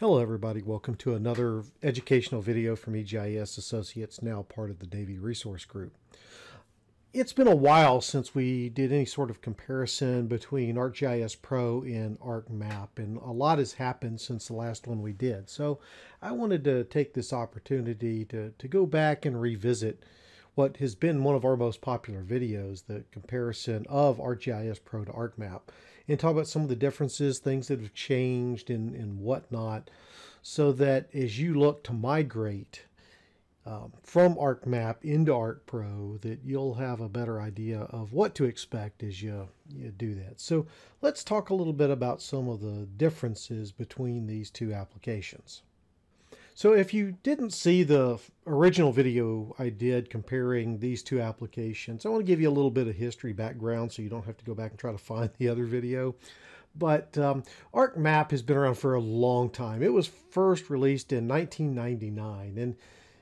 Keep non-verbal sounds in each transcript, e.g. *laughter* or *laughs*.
Hello everybody, welcome to another educational video from EGIS Associates, now part of the Davey Resource Group. It's been a while since we did any sort of comparison between ArcGIS Pro and ArcMap, and a lot has happened since the last one we did. So I wanted to take this opportunity to, to go back and revisit what has been one of our most popular videos, the comparison of ArcGIS Pro to ArcMap, and talk about some of the differences, things that have changed, and, and whatnot, so that as you look to migrate um, from ArcMap into ArcPro, that you'll have a better idea of what to expect as you, you do that. So let's talk a little bit about some of the differences between these two applications. So if you didn't see the original video I did comparing these two applications, I want to give you a little bit of history background so you don't have to go back and try to find the other video. But um, ArcMap has been around for a long time. It was first released in 1999 and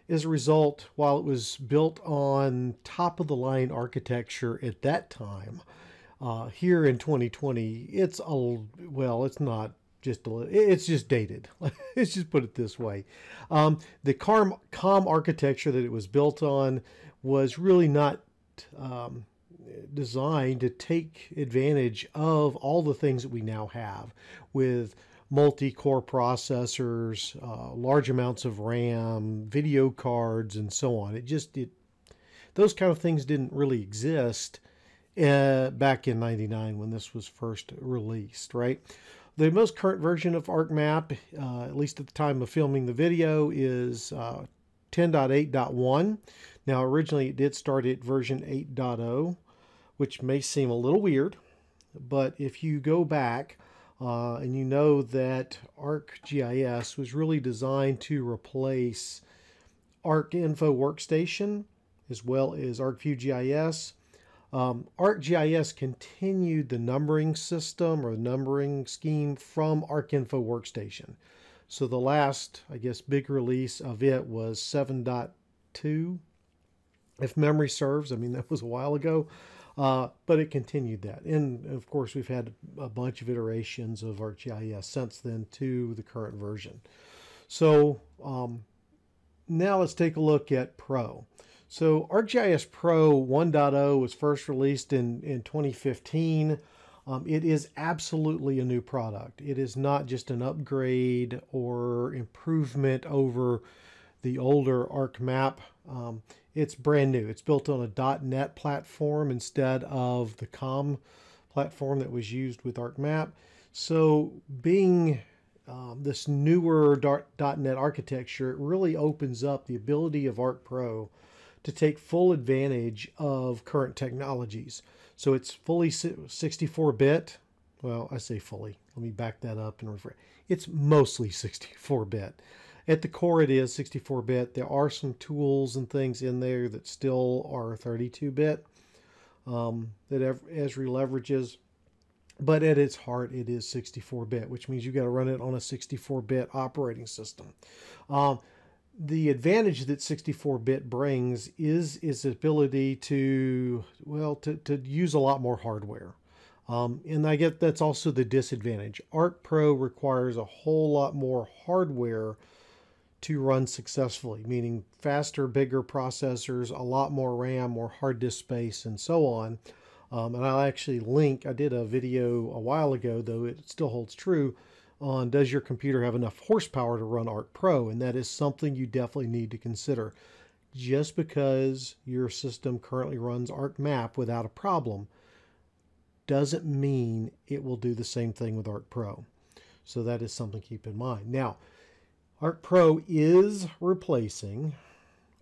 as a result, while it was built on top of the line architecture at that time, uh, here in 2020, it's a well, it's not just it's just dated. *laughs* Let's just put it this way. Um, the COM, COM architecture that it was built on was really not um, designed to take advantage of all the things that we now have with multi-core processors, uh, large amounts of RAM, video cards, and so on. It just it those kind of things didn't really exist uh, back in '99 when this was first released, right? The most current version of ArcMap, uh, at least at the time of filming the video, is uh, 10.8.1. Now, originally it did start at version 8.0, which may seem a little weird, but if you go back uh, and you know that ArcGIS was really designed to replace ArcInfo Workstation as well as ArcView GIS um, ArcGIS continued the numbering system or numbering scheme from ArcInfo Workstation. So the last, I guess, big release of it was 7.2, if memory serves. I mean, that was a while ago, uh, but it continued that. And of course, we've had a bunch of iterations of ArcGIS since then to the current version. So um, now let's take a look at Pro. So ArcGIS Pro 1.0 was first released in, in 2015. Um, it is absolutely a new product. It is not just an upgrade or improvement over the older ArcMap. Um, it's brand new. It's built on a .NET platform instead of the COM platform that was used with ArcMap. So being um, this newer .NET architecture, it really opens up the ability of ArcPro to take full advantage of current technologies. So it's fully 64 bit. Well, I say fully. Let me back that up and refer. It's mostly 64 bit. At the core, it is 64 bit. There are some tools and things in there that still are 32 bit um, that Esri leverages. But at its heart, it is 64 bit, which means you've got to run it on a 64 bit operating system. Um, the advantage that 64-bit brings is its ability to well to, to use a lot more hardware. Um, and i get that's also the disadvantage. Arc pro requires a whole lot more hardware to run successfully meaning faster bigger processors a lot more ram more hard disk space and so on. Um, and i'll actually link i did a video a while ago though it still holds true on does your computer have enough horsepower to run Arc Pro? And that is something you definitely need to consider. Just because your system currently runs Arc Map without a problem doesn't mean it will do the same thing with Arc Pro. So that is something to keep in mind. Now, Arc Pro is replacing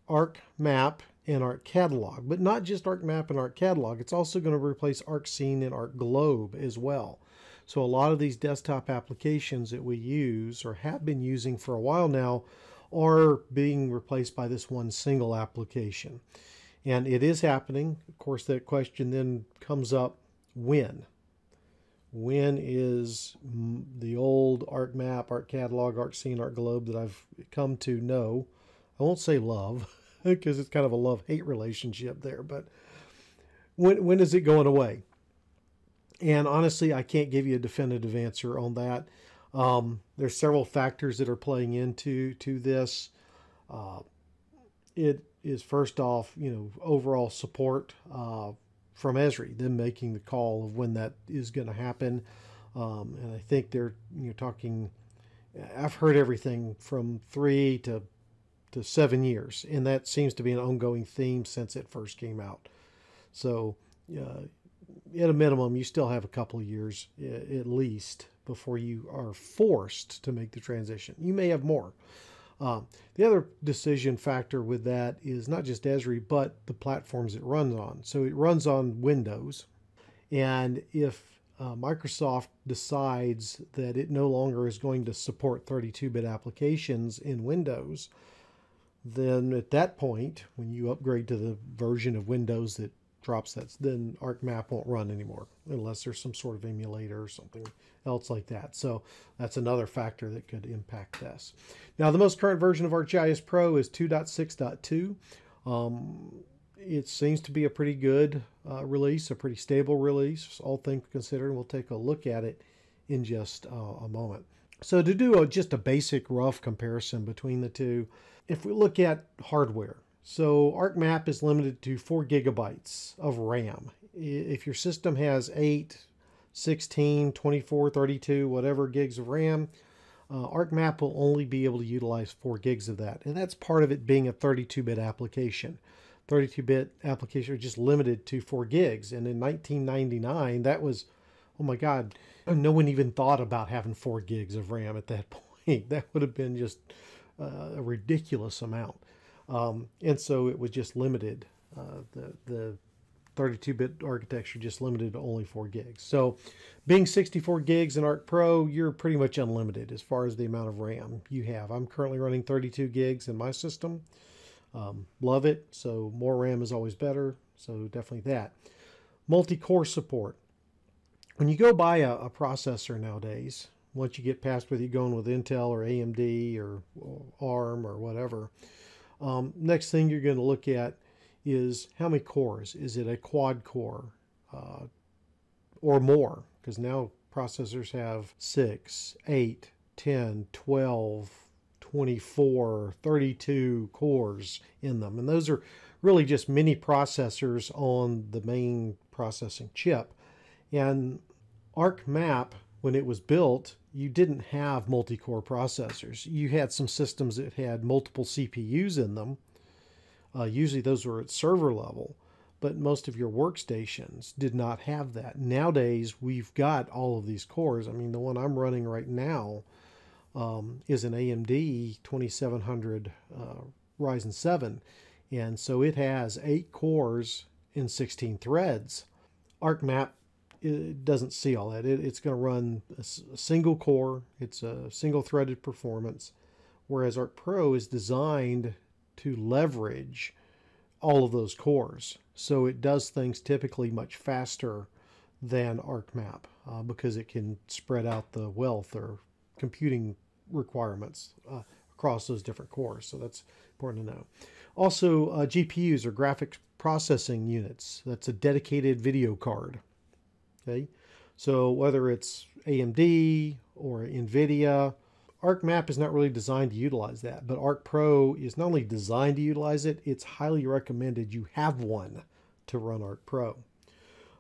Arc Map and Arc Catalog, but not just Arc Map and Arc Catalog. It's also going to replace Arc Scene and Arc Globe as well. So a lot of these desktop applications that we use or have been using for a while now are being replaced by this one single application. And it is happening. Of course, that question then comes up when? When is the old ArcMap, Arc Catalog, Arc Scene, Globe that I've come to know? I won't say love *laughs* because it's kind of a love hate relationship there, but when, when is it going away? And honestly, I can't give you a definitive answer on that. Um, there's several factors that are playing into to this. Uh, it is first off, you know, overall support uh, from Esri, them making the call of when that is going to happen. Um, and I think they're you know talking. I've heard everything from three to to seven years, and that seems to be an ongoing theme since it first came out. So, uh, at a minimum, you still have a couple of years at least before you are forced to make the transition. You may have more. Um, the other decision factor with that is not just Esri, but the platforms it runs on. So it runs on Windows. And if uh, Microsoft decides that it no longer is going to support 32 bit applications in Windows, then at that point, when you upgrade to the version of Windows that drops that, then ArcMap won't run anymore unless there's some sort of emulator or something else like that. So that's another factor that could impact this. Now, the most current version of ArcGIS Pro is 2.6.2. Um, it seems to be a pretty good uh, release, a pretty stable release, all things considered. We'll take a look at it in just uh, a moment. So to do a, just a basic rough comparison between the two, if we look at hardware, so ArcMap is limited to 4 gigabytes of RAM. If your system has 8, 16, 24, 32, whatever gigs of RAM, uh, ArcMap will only be able to utilize 4 gigs of that. And that's part of it being a 32-bit application. 32-bit application are just limited to 4 gigs. And in 1999, that was, oh my God, no one even thought about having 4 gigs of RAM at that *laughs* point. That would have been just uh, a ridiculous amount. Um, and so it was just limited. Uh, the the 32-bit architecture just limited to only 4 gigs. So being 64 gigs in Arc Pro, you're pretty much unlimited as far as the amount of RAM you have. I'm currently running 32 gigs in my system. Um, love it. So more RAM is always better. So definitely that. Multi-core support. When you go buy a, a processor nowadays, once you get past whether you're going with Intel or AMD or, or ARM or whatever, um, next thing you're going to look at is how many cores? Is it a quad core uh, or more? Because now processors have 6, 8, 10, 12, 24, 32 cores in them. And those are really just mini processors on the main processing chip. And ArcMap, when it was built, you didn't have multi-core processors. You had some systems that had multiple CPUs in them. Uh, usually those were at server level, but most of your workstations did not have that. Nowadays, we've got all of these cores. I mean, the one I'm running right now um, is an AMD 2700 uh, Ryzen 7, and so it has eight cores and 16 threads. ArcMap it doesn't see all that. It, it's going to run a, single core. It's a single threaded performance, whereas Arc Pro is designed to leverage all of those cores. So it does things typically much faster than ArcMap uh, because it can spread out the wealth or computing requirements uh, across those different cores. So that's important to know. Also, uh, GPUs or graphics processing units. That's a dedicated video card. Okay, so whether it's AMD or NVIDIA, ArcMap is not really designed to utilize that, but Arc Pro is not only designed to utilize it, it's highly recommended you have one to run Arc Pro.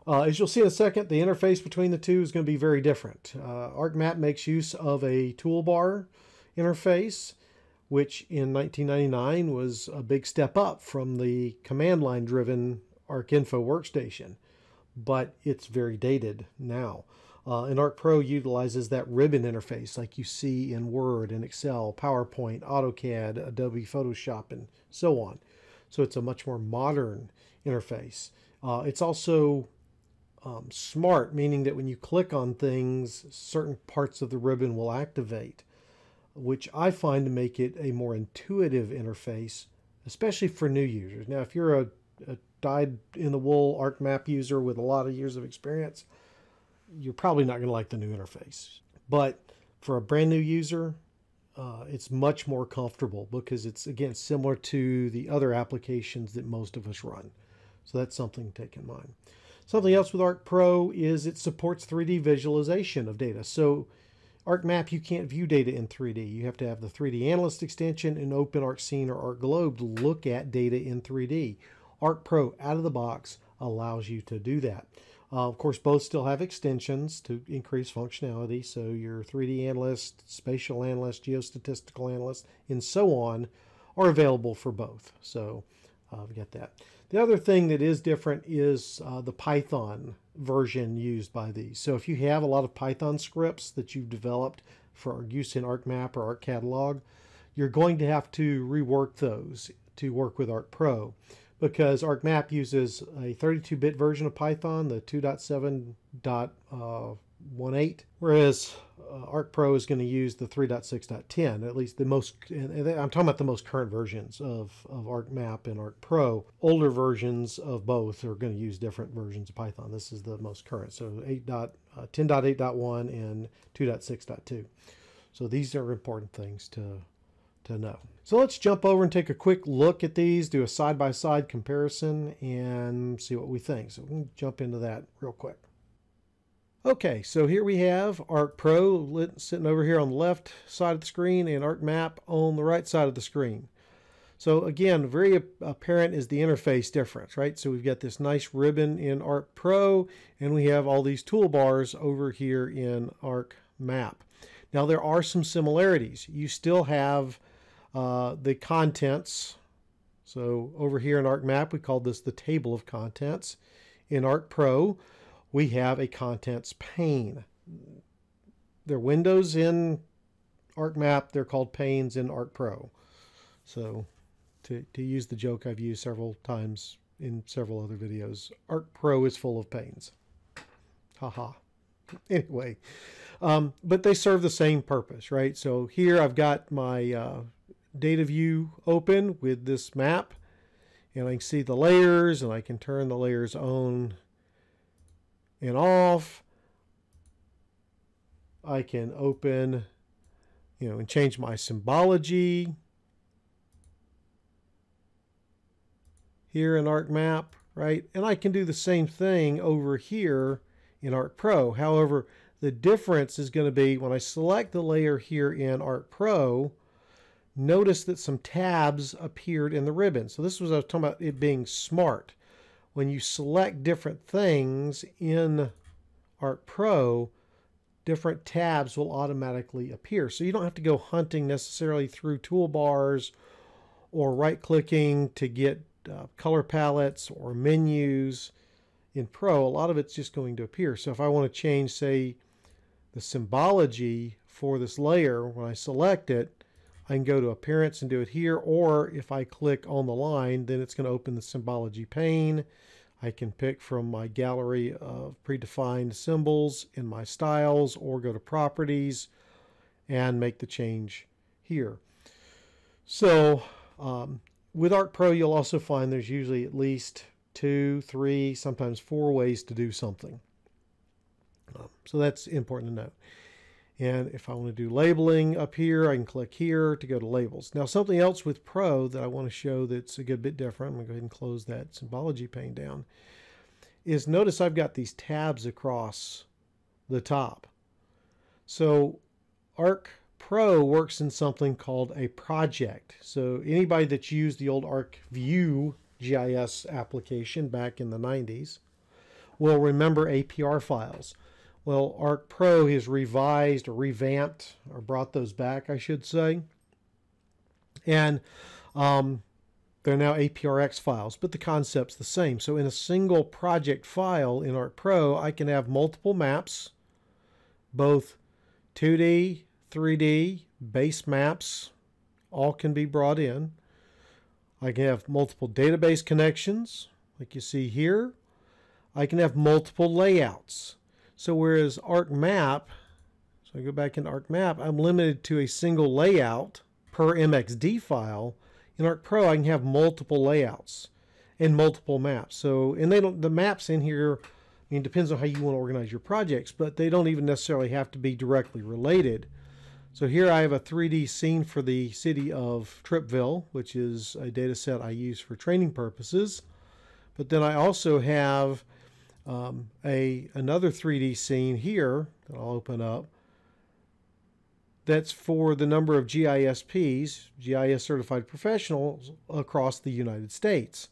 Uh, as you'll see in a second, the interface between the two is going to be very different. Uh, ArcMap makes use of a toolbar interface, which in 1999 was a big step up from the command line driven ArcInfo workstation but it's very dated now. Uh, and Arc Pro utilizes that ribbon interface like you see in Word and Excel, PowerPoint, AutoCAD, Adobe Photoshop, and so on. So it's a much more modern interface. Uh, it's also um, smart, meaning that when you click on things, certain parts of the ribbon will activate, which I find to make it a more intuitive interface, especially for new users. Now, if you're a, a dyed in the wool ArcMap user with a lot of years of experience, you're probably not going to like the new interface. But for a brand new user, uh, it's much more comfortable because it's again similar to the other applications that most of us run. So that's something to take in mind. Something else with Arc Pro is it supports 3D visualization of data. So ArcMap, you can't view data in 3D. You have to have the 3D Analyst extension and open ArcScene or ArcGlobe to look at data in 3D. ArcPro, out of the box, allows you to do that. Uh, of course, both still have extensions to increase functionality. So your 3D analyst, spatial analyst, geostatistical analyst, and so on are available for both. So uh, got that. The other thing that is different is uh, the Python version used by these. So if you have a lot of Python scripts that you've developed for use in ArcMap or ArcCatalog, you're going to have to rework those to work with ArcPro because ArcMap uses a 32-bit version of Python, the 2.7.18, whereas uh, ArcPro is going to use the 3.6.10, at least the most, I'm talking about the most current versions of, of ArcMap and ArcPro. Older versions of both are going to use different versions of Python. This is the most current, so 8. Uh, 10.8.1 and 2.6.2. So these are important things to, to know. So let's jump over and take a quick look at these, do a side-by-side -side comparison, and see what we think. So we can jump into that real quick. Okay, so here we have Arc Pro sitting over here on the left side of the screen and Arc Map on the right side of the screen. So again, very apparent is the interface difference, right? So we've got this nice ribbon in Arc Pro and we have all these toolbars over here in Arc Map. Now there are some similarities. You still have uh, the contents. So over here in ArcMap, we call this the table of contents. In Arc Pro, we have a contents pane. They're windows in ArcMap, they're called panes in ArcPro. So to, to use the joke I've used several times in several other videos, ArcPro is full of panes. Haha. *laughs* anyway, um, but they serve the same purpose, right? So here I've got my uh, data view open with this map and I can see the layers and I can turn the layers on and off. I can open, you know, and change my symbology here in ArcMap, right? And I can do the same thing over here in ArcPro. However, the difference is going to be when I select the layer here in ArcPro, notice that some tabs appeared in the ribbon. So this was I was talking about it being smart when you select different things in Arc Pro, different tabs will automatically appear. So you don't have to go hunting necessarily through toolbars or right clicking to get uh, color palettes or menus. In Pro, a lot of it's just going to appear. So if I want to change, say, the symbology for this layer, when I select it, I can go to Appearance and do it here, or if I click on the line, then it's going to open the symbology pane. I can pick from my gallery of predefined symbols in my styles or go to properties and make the change here. So um, with Arc Pro, you'll also find there's usually at least two, three, sometimes four ways to do something. Um, so that's important to note. And if I want to do labeling up here, I can click here to go to labels. Now something else with Pro that I want to show that's a good bit different, I'm going to go ahead and close that symbology pane down, is notice I've got these tabs across the top. So Arc Pro works in something called a project. So anybody that's used the old Arc View GIS application back in the 90s will remember APR files. Well, Arc Pro has revised or revamped or brought those back, I should say. And um, they're now APRX files, but the concept's the same. So in a single project file in Arc Pro, I can have multiple maps, both 2D, 3D, base maps, all can be brought in. I can have multiple database connections, like you see here. I can have multiple layouts. So whereas ArcMap, so I go back into ArcMap, I'm limited to a single layout per MXD file. In ArcPro, I can have multiple layouts and multiple maps. So, and they don't, the maps in here, I mean, depends on how you want to organize your projects, but they don't even necessarily have to be directly related. So here I have a 3D scene for the city of Trippville, which is a data set I use for training purposes. But then I also have um, a another 3D scene here that I'll open up that's for the number of GISPs, GIS certified professionals across the United States.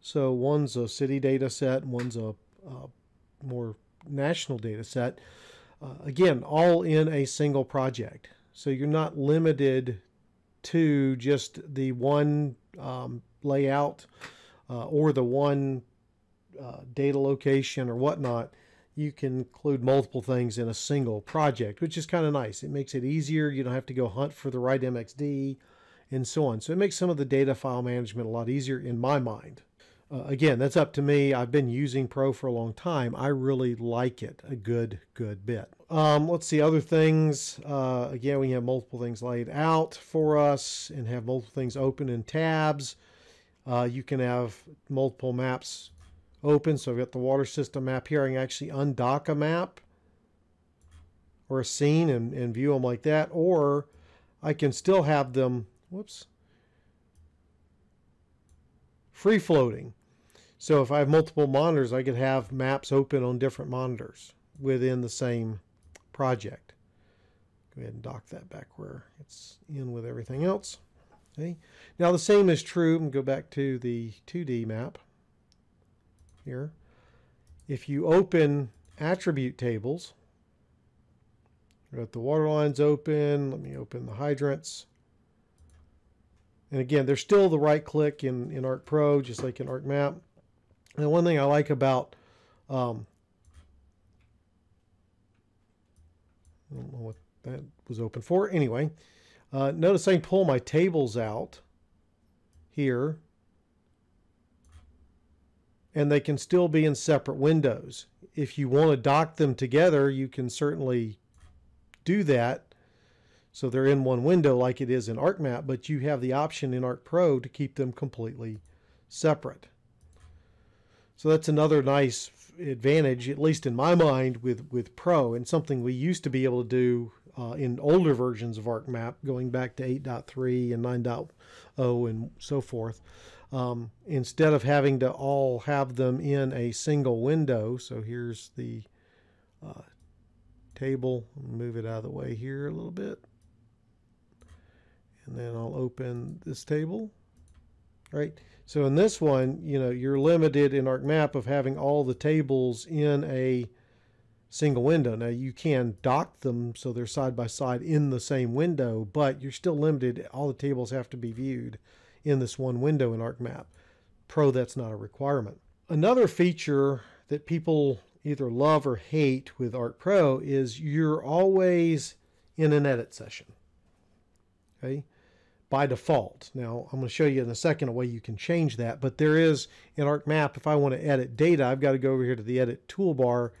So one's a city data set, one's a, a more national data set. Uh, again, all in a single project. So you're not limited to just the one um, layout uh, or the one uh, data location or whatnot. You can include multiple things in a single project, which is kind of nice. It makes it easier. You don't have to go hunt for the right MXD and so on. So it makes some of the data file management a lot easier in my mind. Uh, again, that's up to me. I've been using Pro for a long time. I really like it a good, good bit. Um, let's see other things. Uh, again, we have multiple things laid out for us and have multiple things open in tabs. Uh, you can have multiple maps open. So I've got the water system map here. I can actually undock a map or a scene and, and view them like that. Or I can still have them, whoops, free floating. So if I have multiple monitors, I could have maps open on different monitors within the same project. Go ahead and dock that back where it's in with everything else. Okay. Now the same is true, and go back to the 2D map here. If you open attribute tables, got the water lines open, let me open the hydrants. And again, there's still the right click in, in Arc Pro, just like in ArcMap. And one thing I like about um, I don't know what that was open for. Anyway, uh, notice I can pull my tables out here and they can still be in separate windows. If you want to dock them together, you can certainly do that. So they're in one window like it is in ArcMap, but you have the option in Arc Pro to keep them completely separate. So that's another nice advantage, at least in my mind, with, with Pro, and something we used to be able to do uh, in older versions of ArcMap, going back to 8.3 and 9.0 and so forth. Um, instead of having to all have them in a single window, so here's the uh, table, move it out of the way here a little bit. And then I'll open this table, right? So in this one, you know, you're limited in ArcMap of having all the tables in a single window. Now you can dock them so they're side by side in the same window, but you're still limited. All the tables have to be viewed in this one window in ArcMap. Pro, that's not a requirement. Another feature that people either love or hate with Arc Pro is you're always in an edit session. Okay by default. Now, I'm going to show you in a second a way you can change that, but there is in ArcMap, if I want to edit data, I've got to go over here to the edit toolbar,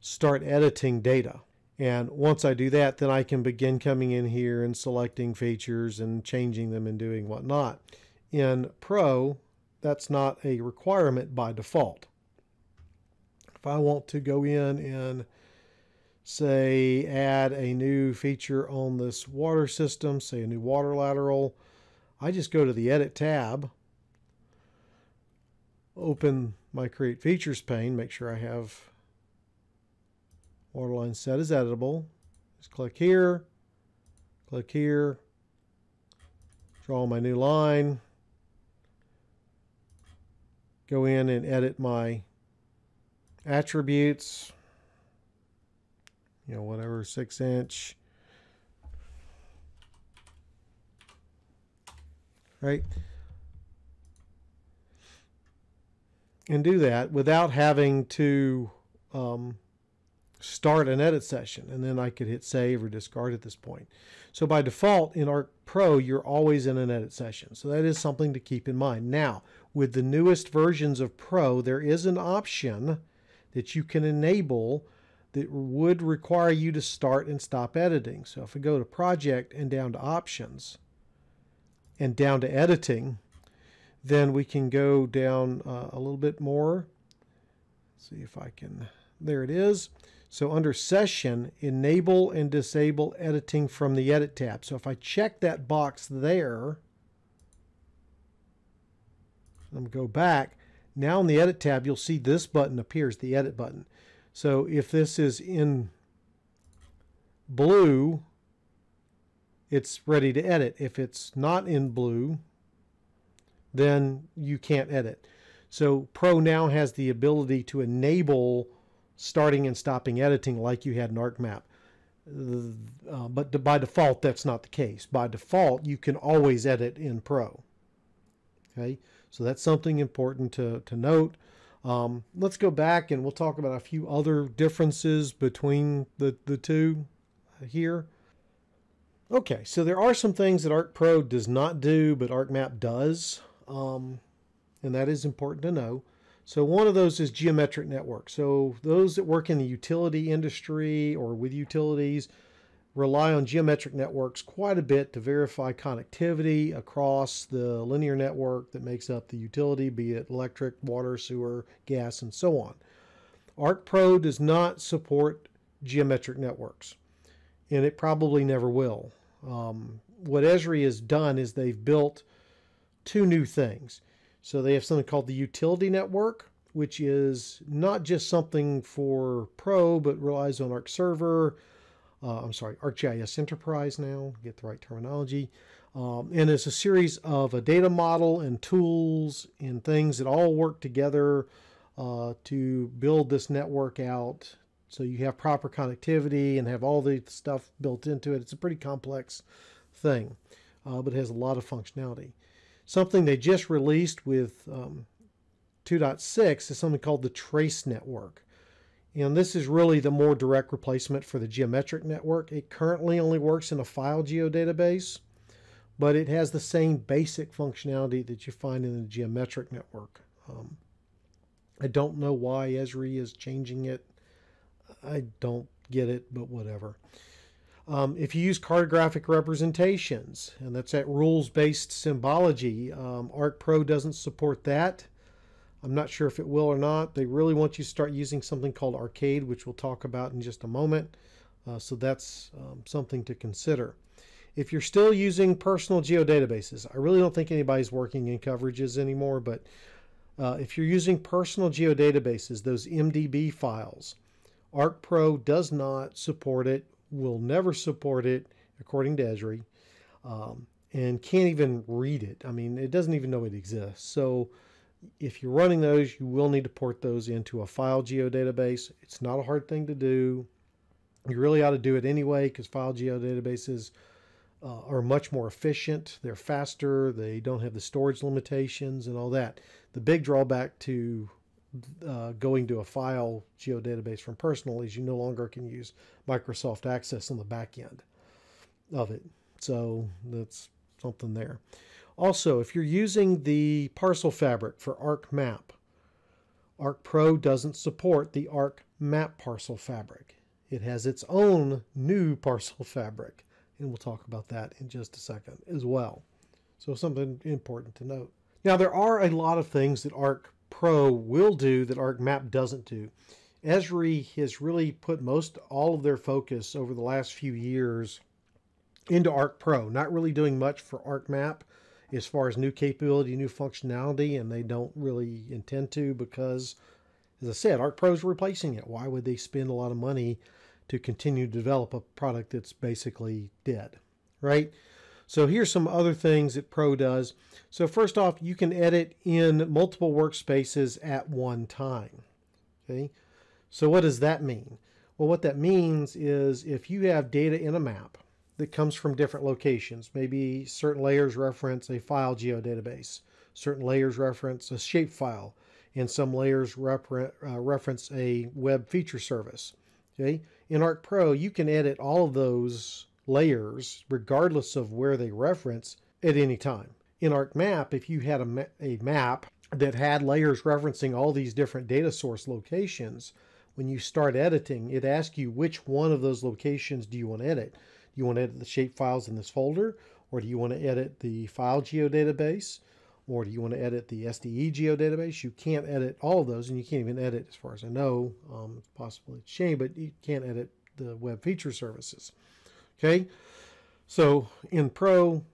start editing data. And once I do that, then I can begin coming in here and selecting features and changing them and doing whatnot. In Pro, that's not a requirement by default. If I want to go in and say add a new feature on this water system, say a new water lateral, I just go to the Edit tab, open my Create Features pane, make sure I have waterline set as editable. Just click here, click here, draw my new line, go in and edit my attributes you know, whatever, six inch. Right? And do that without having to um, start an edit session. And then I could hit save or discard at this point. So by default in Arc Pro, you're always in an edit session. So that is something to keep in mind. Now, with the newest versions of Pro, there is an option that you can enable that would require you to start and stop editing. So if we go to project and down to options and down to editing, then we can go down uh, a little bit more. Let's see if I can, there it is. So under session, enable and disable editing from the edit tab. So if I check that box there, I'm going to go back. Now in the edit tab, you'll see this button appears, the edit button. So if this is in blue, it's ready to edit. If it's not in blue, then you can't edit. So Pro now has the ability to enable starting and stopping editing like you had in ArcMap. Uh, but by default, that's not the case. By default, you can always edit in Pro. Okay, so that's something important to, to note. Um, let's go back and we'll talk about a few other differences between the, the two here. Okay, so there are some things that Arc Pro does not do, but ArcMap does, um, and that is important to know. So one of those is geometric network. So those that work in the utility industry or with utilities rely on geometric networks quite a bit to verify connectivity across the linear network that makes up the utility, be it electric, water, sewer, gas, and so on. ArcPro does not support geometric networks, and it probably never will. Um, what Esri has done is they've built two new things. So they have something called the utility network, which is not just something for Pro, but relies on Arc Server. Uh, I'm sorry, ArcGIS Enterprise now, get the right terminology. Um, and it's a series of a data model and tools and things that all work together uh, to build this network out. So you have proper connectivity and have all the stuff built into it. It's a pretty complex thing, uh, but it has a lot of functionality. Something they just released with um, 2.6 is something called the Trace Network. And this is really the more direct replacement for the geometric network. It currently only works in a file geodatabase, but it has the same basic functionality that you find in the geometric network. Um, I don't know why Esri is changing it. I don't get it, but whatever. Um, if you use cartographic representations, and that's that rules-based symbology, um, ArcPro doesn't support that. I'm not sure if it will or not. They really want you to start using something called Arcade, which we'll talk about in just a moment. Uh, so that's um, something to consider. If you're still using personal geodatabases, I really don't think anybody's working in coverages anymore, but uh, if you're using personal geodatabases, those MDB files, ArcPro does not support it will never support it, according to Esri, um, and can't even read it. I mean, it doesn't even know it exists. So if you're running those, you will need to port those into a file geodatabase. It's not a hard thing to do. You really ought to do it anyway because file geodatabases uh, are much more efficient. They're faster. They don't have the storage limitations and all that. The big drawback to uh, going to a file geodatabase from personal is you no longer can use Microsoft Access on the back end of it. So that's something there. Also, if you're using the parcel fabric for ArcMap, ArcPro doesn't support the ArcMap parcel fabric. It has its own new parcel *laughs* fabric, and we'll talk about that in just a second as well. So something important to note. Now, there are a lot of things that Arc Pro will do that ArcMap doesn't do. Esri has really put most all of their focus over the last few years into Arc Pro, not really doing much for ArcMap as far as new capability, new functionality, and they don't really intend to because, as I said, Arc Pro is replacing it. Why would they spend a lot of money to continue to develop a product that's basically dead, right? So here's some other things that Pro does. So first off, you can edit in multiple workspaces at one time. Okay. So what does that mean? Well, what that means is if you have data in a map that comes from different locations, maybe certain layers reference a file geodatabase, certain layers reference a shapefile, and some layers refer uh, reference a web feature service. Okay. In Arc Pro, you can edit all of those layers, regardless of where they reference, at any time. In ArcMap, if you had a, ma a map that had layers referencing all these different data source locations, when you start editing, it asks you which one of those locations do you want to edit. You want to edit the shape files in this folder, or do you want to edit the file geodatabase, or do you want to edit the SDE geodatabase? You can't edit all of those, and you can't even edit, as far as I know, um, possibly it's shame, but you can't edit the web feature services. Okay, so in Pro,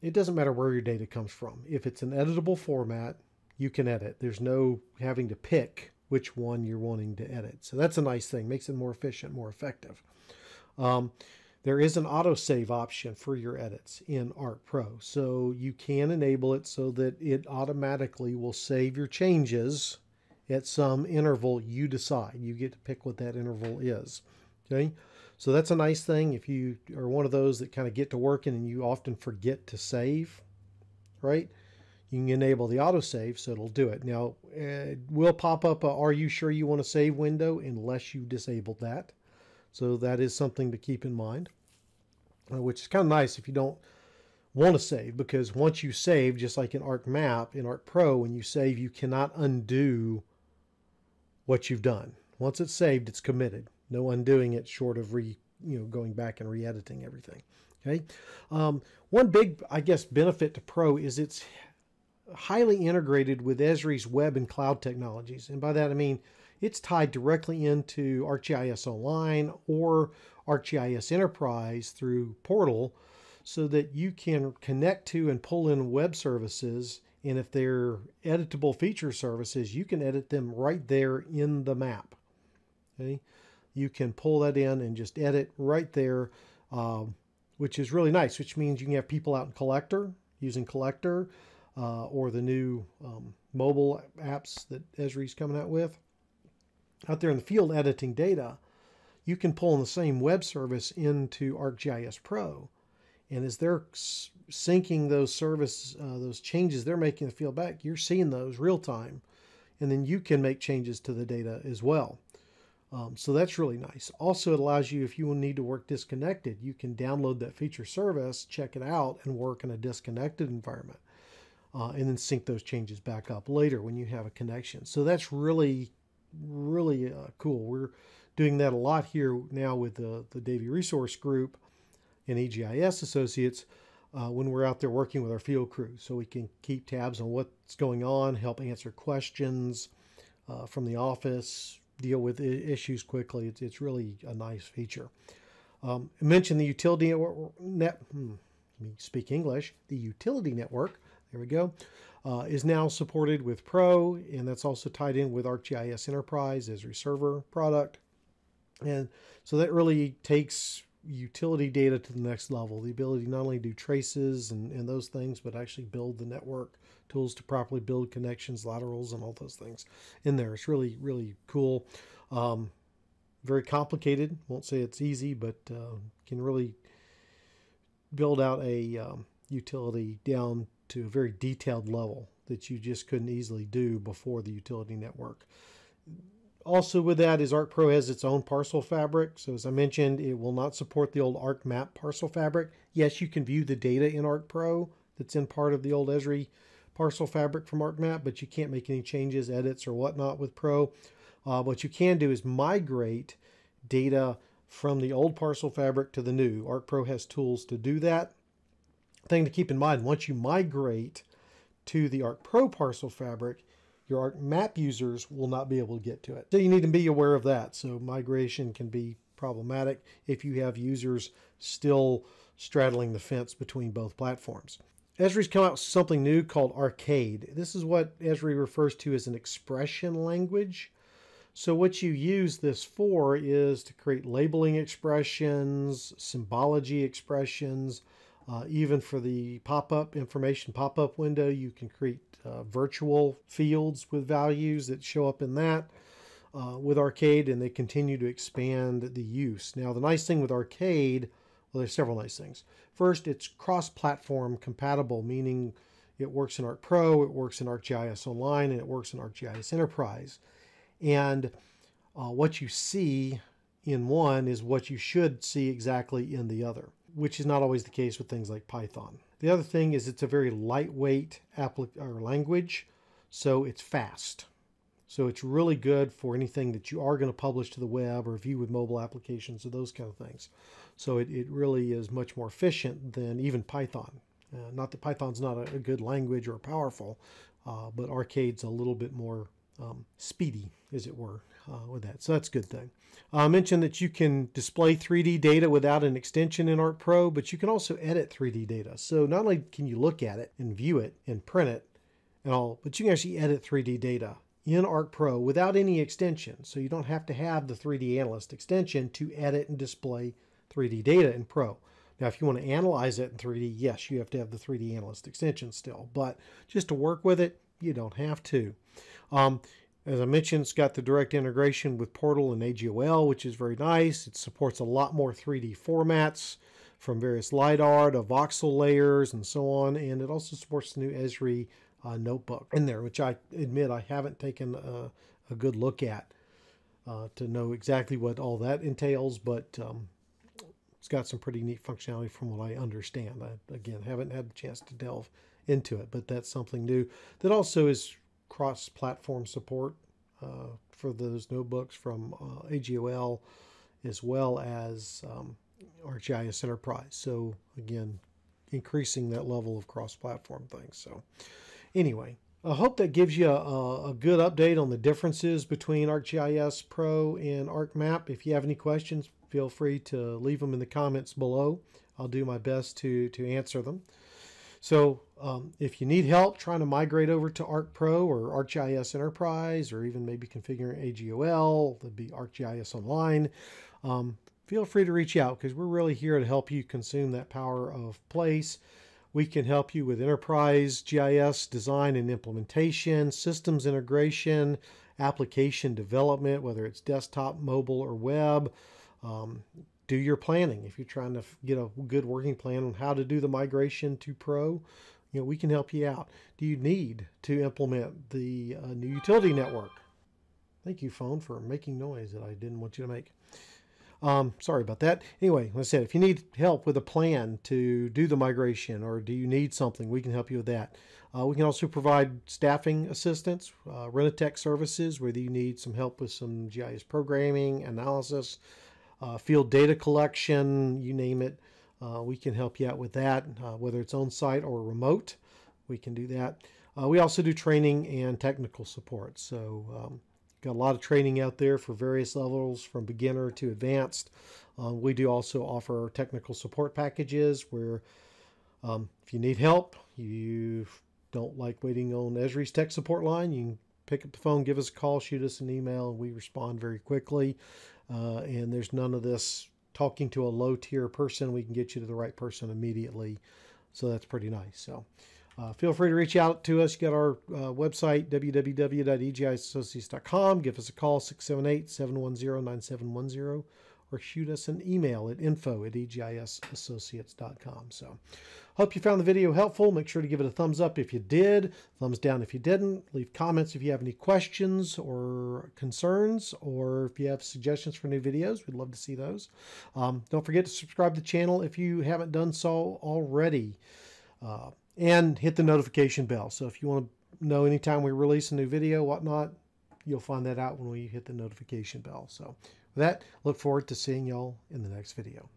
it doesn't matter where your data comes from. If it's an editable format, you can edit. There's no having to pick which one you're wanting to edit. So that's a nice thing. Makes it more efficient, more effective. Um, there is an autosave option for your edits in Arc Pro. So you can enable it so that it automatically will save your changes at some interval you decide. You get to pick what that interval is. Okay. So that's a nice thing if you are one of those that kind of get to working and you often forget to save, right? You can enable the autosave so it'll do it. Now, eh, it will pop up a Are you sure you want to save window unless you disabled that. So that is something to keep in mind, uh, which is kind of nice if you don't want to save because once you save, just like in Arc Map, in Arc Pro, when you save, you cannot undo what you've done. Once it's saved, it's committed. No undoing it short of re, you know, going back and re-editing everything. Okay. Um, one big, I guess, benefit to Pro is it's highly integrated with Esri's web and cloud technologies. And by that I mean it's tied directly into ArcGIS Online or ArcGIS Enterprise through Portal so that you can connect to and pull in web services. And if they're editable feature services, you can edit them right there in the map. Okay, you can pull that in and just edit right there, um, which is really nice. Which means you can have people out in Collector using Collector uh, or the new um, mobile apps that Esri's coming out with out there in the field editing data, you can pull in the same web service into ArcGIS Pro. And as they're syncing those service, uh, those changes they're making the field back, you're seeing those real time. And then you can make changes to the data as well. Um, so that's really nice. Also, it allows you, if you will need to work disconnected, you can download that feature service, check it out, and work in a disconnected environment. Uh, and then sync those changes back up later when you have a connection. So that's really really uh, cool. We're doing that a lot here now with the, the Davey Resource Group and EGIS Associates uh, when we're out there working with our field crew. So we can keep tabs on what's going on, help answer questions uh, from the office, deal with issues quickly. It's, it's really a nice feature. Um, I mentioned the utility network. Net, hmm, let me speak English. The utility network. There we go uh, is now supported with Pro, and that's also tied in with ArcGIS Enterprise as your server product. And so that really takes utility data to the next level the ability not only do traces and, and those things, but actually build the network tools to properly build connections, laterals, and all those things in there. It's really, really cool. Um, very complicated. Won't say it's easy, but uh, can really build out a um, utility down to a very detailed level that you just couldn't easily do before the utility network. Also with that is ArcPro has its own parcel fabric. So as I mentioned, it will not support the old ArcMap parcel fabric. Yes, you can view the data in ArcPro that's in part of the old Esri parcel fabric from ArcMap, but you can't make any changes, edits, or whatnot with Pro. Uh, what you can do is migrate data from the old parcel fabric to the new. ArcPro has tools to do that thing to keep in mind once you migrate to the Arc Pro parcel fabric, your Arc Map users will not be able to get to it. So you need to be aware of that. So migration can be problematic if you have users still straddling the fence between both platforms. Esri's come out with something new called Arcade. This is what Esri refers to as an expression language. So what you use this for is to create labeling expressions, symbology expressions, uh, even for the pop-up information pop-up window, you can create uh, virtual fields with values that show up in that uh, with Arcade, and they continue to expand the use. Now, the nice thing with Arcade, well, there's several nice things. First, it's cross-platform compatible, meaning it works in Arc Pro, it works in ArcGIS Online, and it works in ArcGIS Enterprise. And uh, what you see in one is what you should see exactly in the other which is not always the case with things like Python. The other thing is it's a very lightweight language, so it's fast. So it's really good for anything that you are going to publish to the web or view with mobile applications or those kind of things. So it, it really is much more efficient than even Python. Uh, not that Python's not a, a good language or powerful, uh, but Arcade's a little bit more um, speedy, as it were, uh, with that. So that's a good thing. I mentioned that you can display 3D data without an extension in Arc Pro, but you can also edit 3D data. So not only can you look at it and view it and print it and all, but you can actually edit 3D data in Arc Pro without any extension. So you don't have to have the 3D Analyst extension to edit and display 3D data in Pro. Now, if you want to analyze it in 3D, yes, you have to have the 3D Analyst extension still, but just to work with it, you don't have to. Um, as I mentioned, it's got the direct integration with Portal and AGOL, which is very nice. It supports a lot more 3D formats from various LiDAR to voxel layers and so on. And it also supports the new Esri uh, notebook in there, which I admit I haven't taken a, good look at uh, to know exactly what all that entails, but um, it's got some pretty neat functionality from what I understand. I, again, haven't had a chance to delve into it, but that's something new that also is cross-platform support uh, for those notebooks from uh, AGOL as well as um, ArcGIS Enterprise. So again, increasing that level of cross-platform things. So anyway, I hope that gives you a, a, good update on the differences between ArcGIS Pro and ArcMap. If you have any questions, feel free to leave them in the comments below. I'll do my best to, to answer them. So um, if you need help trying to migrate over to ArcPro or ArcGIS Enterprise, or even maybe configuring AGOL, that'd be ArcGIS Online, um, feel free to reach out because we're really here to help you consume that power of place. We can help you with enterprise GIS design and implementation, systems integration, application development, whether it's desktop, mobile, or web. Um, do your planning. If you're trying to get a good working plan on how to do the migration to Pro, you know, we can help you out. Do you need to implement the uh, new utility network? Thank you, phone, for making noise that I didn't want you to make. Um, sorry about that. Anyway, like I said, if you need help with a plan to do the migration or do you need something, we can help you with that. Uh, we can also provide staffing assistance, uh, Renatech services, whether you need some help with some GIS programming, analysis, uh, field data collection, you name it. Uh, we can help you out with that, uh, whether it's on site or remote. We can do that. Uh, we also do training and technical support. So, um, got a lot of training out there for various levels from beginner to advanced. Um, we do also offer technical support packages where um, if you need help, you don't like waiting on Esri's tech support line, you can pick up the phone, give us a call, shoot us an email, and we respond very quickly. Uh, and there's none of this talking to a low tier person. We can get you to the right person immediately. So that's pretty nice. So uh, feel free to reach out to us. You got our uh, website, www.egisassociates.com. Give us a call, 678 710 9710 or shoot us an email at info at egisassociates.com. So, hope you found the video helpful. Make sure to give it a thumbs up if you did, thumbs down if you didn't. Leave comments if you have any questions or concerns, or if you have suggestions for new videos. We'd love to see those. Um, don't forget to subscribe to the channel if you haven't done so already. Uh, and hit the notification bell. So if you want to know anytime we release a new video, whatnot, you'll find that out when we hit the notification bell. So with that, look forward to seeing y'all in the next video.